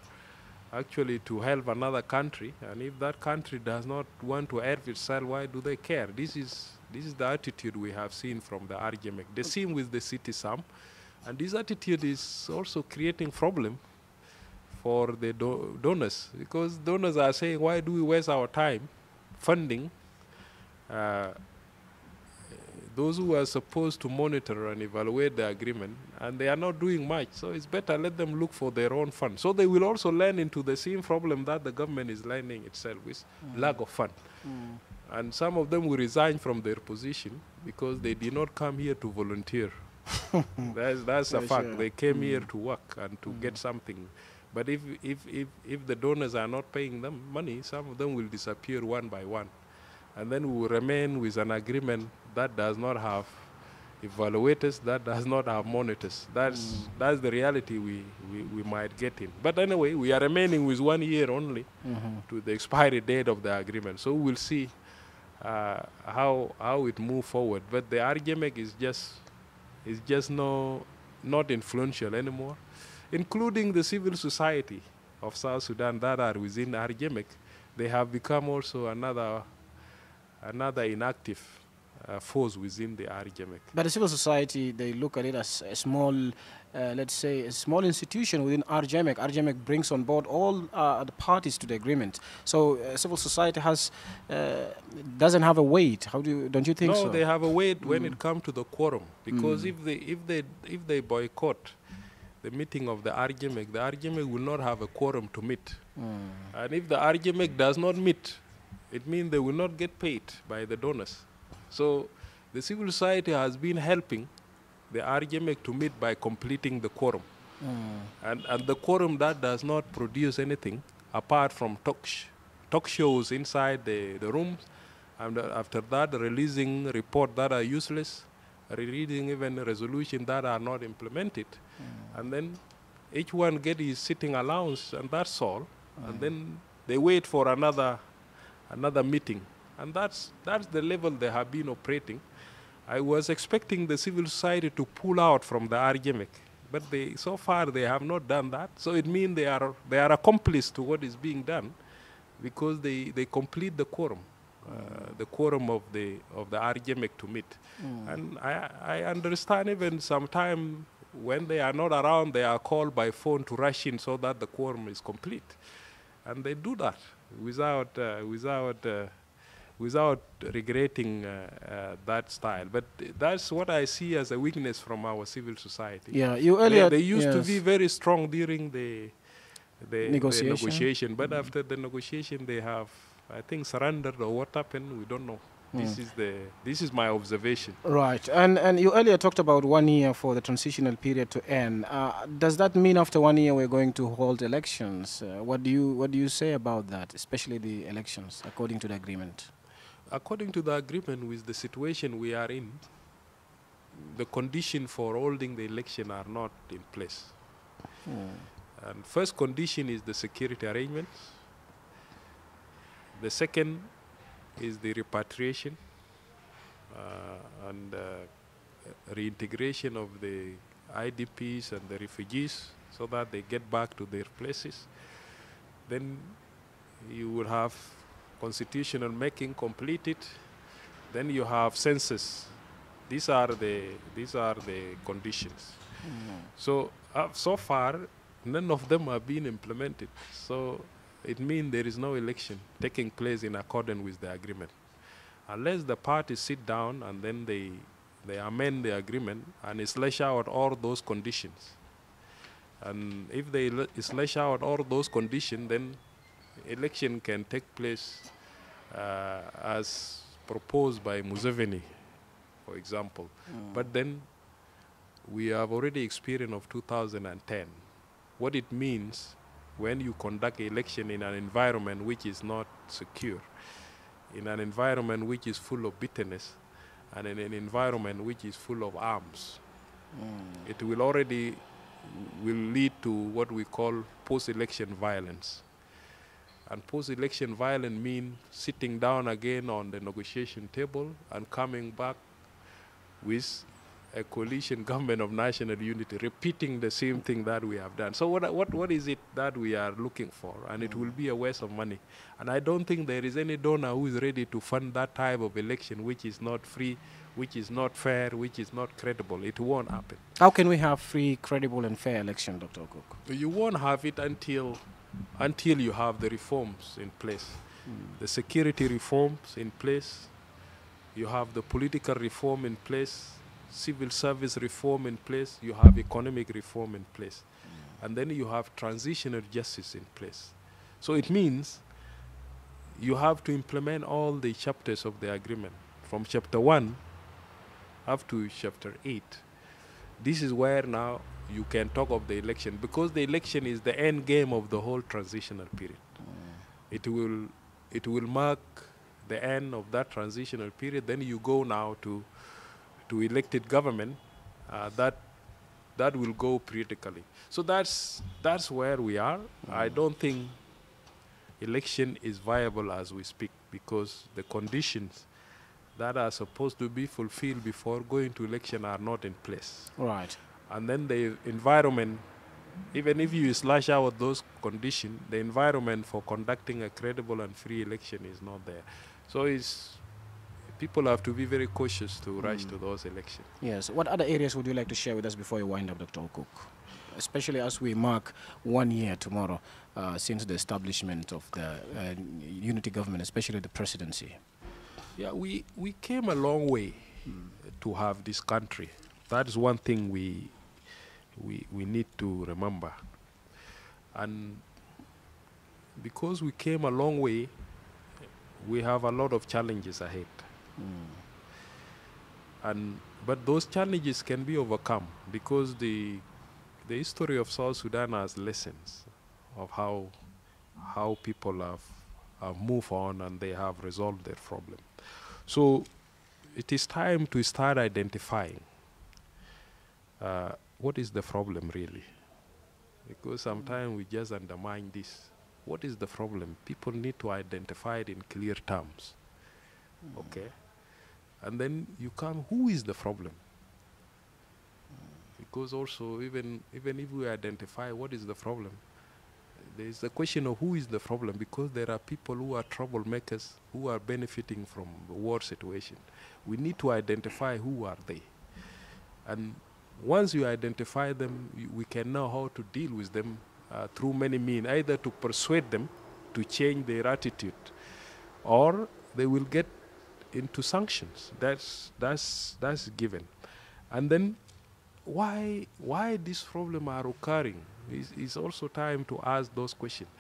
Speaker 2: actually to help another country, and if that country does not want to help itself, why do they care? This is this is the attitude we have seen from the RJMEC. The same with the CTSAMVM, and this attitude is also creating problem for the do- donors because donors are saying, why do we waste our time funding uh, those who are supposed to monitor and evaluate the agreement, and they are not doing much. So it's better let them look for their own fund. So they will also learn into the same problem that the government is learning itself with mm. lack of fund. Mm. And some of them will resign from their position because they did not come here to volunteer. that's that's a fact.
Speaker 1: sure.
Speaker 2: They came here mm. to work and to get something. But if, if, if, if the donors are not paying them money, some of them will disappear one by one. And then we will remain with an agreement that does not have evaluators that does not have monitors. That's that's the reality we, we, we might get in. But anyway, we are remaining with one year only to the expiry date of the agreement. So we'll see uh, how how it move forward. But the RJMEC is just is just no not influential anymore, including the civil society of South Sudan that are within RJMEC. They have become also another another inactive uh, force within the RJMEC.
Speaker 1: But the civil society, they look at it as a small, uh, let's say, a small institution within RJMEC. RJMEC brings on board all uh, the parties to the agreement. So uh, civil society has uh, doesn't have a weight. How do you, don't you think
Speaker 2: no,
Speaker 1: so?
Speaker 2: they have a weight when it comes to the quorum because if they if they if they boycott the meeting of the RJMEC, the RJMEC will not have a quorum to meet. And if the RJMEC does not meet, it means they will not get paid by the donors. So the civil society has been helping the RJMEC to meet by completing the quorum. And, and the quorum that does not produce anything apart from talk, sh- talk shows inside the, the rooms, and uh, after that releasing reports that are useless, releasing even resolution that are not implemented, mm. and then each one get his sitting allowance, and that's all. And mm. then they wait for another another meeting, and that's that's the level they have been operating. I was expecting the civil society to pull out from the RJMEC, but they so far they have not done that. So it means they are they are accomplice to what is being done, because they, they complete the quorum, the quorum of the of the RJMEC to meet, and I I understand even sometime when they are not around, they are called by phone to rush in so that the quorum is complete, and they do that without uh, without. Uh, without regretting uh, uh, that style. But that's what I see as a weakness from our civil society.
Speaker 1: yeah, you
Speaker 2: They-
Speaker 1: earlier.
Speaker 2: They, used to be very strong during the, the
Speaker 1: Negotiation.
Speaker 2: the negotiation, but after the negotiation, they have, I think, surrendered or what happened. We don't know. This is the this is my observation.
Speaker 1: Right, and and you earlier talked about one year for the transitional period to end. Uh, does that mean after one year we're going to hold elections? Uh, what do you what do you say about that, especially the elections, according to the agreement?
Speaker 2: According to the agreement with the situation we are in, the condition for holding the election are not in place. And first condition is the security arrangements. The second is the repatriation uh, and uh, reintegration of the IDPs and the refugees so that they get back to their places. Then you will have constitutional making completed. Then you have census. These are the these are the conditions. So uh, so far, none of them have been implemented. So it means there is no election taking place in accordance with the agreement, unless the parties sit down and then they they amend the agreement and slash out all those conditions. And if they slash out all those conditions, then election can take place uh, as proposed by Museveni, for example. But then we have already experienced of 2010 what it means when you conduct election in an environment which is not secure, in an environment which is full of bitterness, and in an environment which is full of arms. Mm. It will already will lead to what we call post-election violence. And post-election violence means sitting down again on the negotiation table and coming back with a coalition government of national unity, repeating the same thing that we have done. So what, what, what is it that we are looking for? And it will be a waste of money. And I don't think there is any donor who is ready to fund that type of election which is not free, which is not fair, which is not credible. It won't happen.
Speaker 1: How can we have free, credible, and fair election, Dr. Okuk?
Speaker 2: You won't have it until until you have the reforms in place. The security reforms in place, you have the political reform in place, civil service reform in place, you have economic reform in place. Mm. And then you have transitional justice in place. So it means you have to implement all the chapters of the agreement from chapter 1 up to chapter 8 this is where now you can talk of the election because the election is the end game of the whole transitional period. Mm. It will it will mark the end of that transitional period. Then you go now to to elected government, uh, that that will go periodically. So that's that's where we are. I don't think election is viable as we speak because the conditions that are supposed to be fulfilled before going to election are not in place.
Speaker 1: Right.
Speaker 2: And then the environment, even if you slash out those conditions, the environment for conducting a credible and free election is not there. So it's people have to be very cautious to rush to those elections.
Speaker 1: Yes. What other areas would you like to share with us before you wind up, Dr. Okuk? Especially as we mark one year tomorrow uh, since the establishment of the uh, unity government, especially the presidency.
Speaker 2: Yeah, we, we came a long way to have this country. That is one thing we, we, we need to remember. And because we came a long way, we have a lot of challenges ahead. And, but those challenges can be overcome because the, the history of South Sudan has lessons of how, how people have, have moved on and they have resolved their problem. So it is time to start identifying uh, what is the problem really. Because sometimes we just undermine this. What is the problem? People need to identify it in clear terms. Okay? And then you come, who is the problem? Because also, even, even if we identify what is the problem, there is the question of who is the problem because there are people who are troublemakers who are benefiting from the war situation. We need to identify who are they. And once you identify them, you, we can know how to deal with them uh, through many means, either to persuade them to change their attitude or they will get into sanctions. That's, that's, that's given. And then why, why these problems are occurring? It's, it's also time to ask those questions.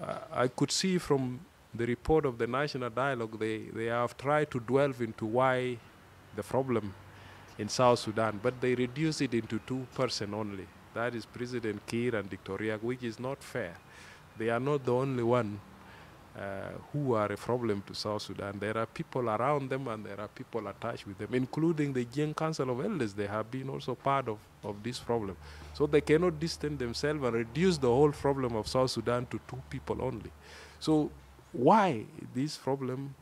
Speaker 2: Uh, I could see from the report of the National Dialogue, they, they have tried to delve into why the problem in South Sudan, but they reduce it into two person only. That is President Kiir and. Riek, which is not fair. They are not the only one uh, who are a problem to South Sudan. There are people around them and there are people attached with them, including the Jieng Council of Elders. They have been also part of, of this problem. So they cannot distance themselves and reduce the whole problem of South Sudan to two people only. So why this problem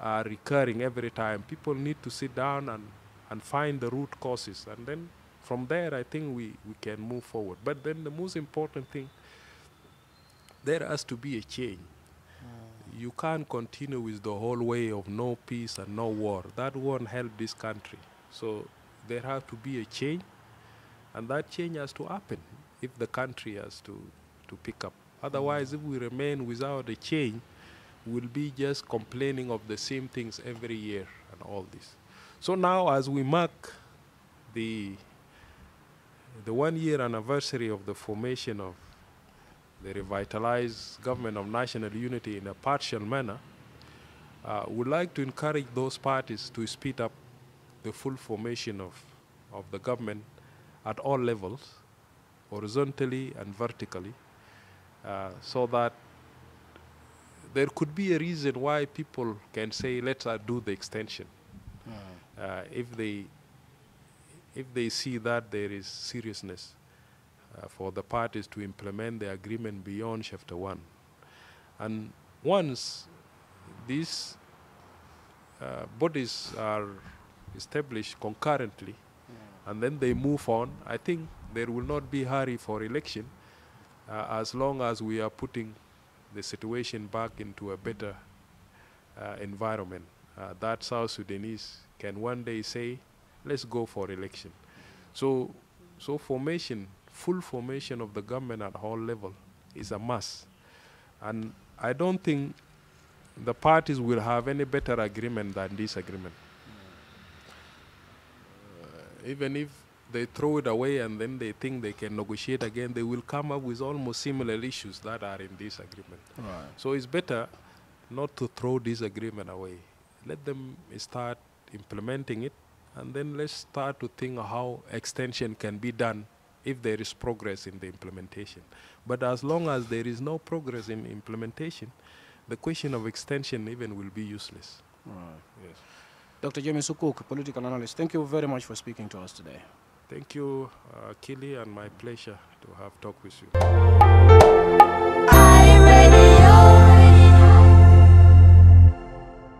Speaker 2: are recurring every time? People need to sit down and, and find the root causes. And then from there, I think we, we can move forward. But then the most important thing, there has to be a change. You can't continue with the whole way of no peace and no war. That won't help this country. So there has to be a change, and that change has to happen if the country has to, to pick up. Otherwise, if we remain without a change, we'll be just complaining of the same things every year and all this. So now, as we mark the the one year anniversary of the formation of the revitalized government of national unity in a partial manner, uh, would like to encourage those parties to speed up the full formation of, of the government at all levels, horizontally and vertically, uh, so that there could be a reason why people can say, let's uh, do the extension. Uh, if they if they see that there is seriousness for the parties to implement the agreement beyond chapter one. And once these uh, bodies are established concurrently and then they move on, I think there will not be hurry for election uh, as long as we are putting the situation back into a better uh, environment. Uh, that South Sudanese can one day say, let's go for election. So, so formation, full formation of the government at all level is a must. And I don't think the parties will have any better agreement than this agreement. Uh, even if they throw it away and then they think they can negotiate again, they will come up with almost similar issues that are in this agreement.
Speaker 1: Right.
Speaker 2: So it's better not to throw this agreement away. Let them start implementing it, and then let's start to think how extension can be done if there is progress in the implementation. But as long as there is no progress in implementation, the question of extension even will be useless.
Speaker 1: Right.
Speaker 2: Yes.
Speaker 1: Dr. James Okuk, political analyst, thank you very much for speaking to us today.
Speaker 2: Thank you, uh, Kili, and my pleasure to have talked with you.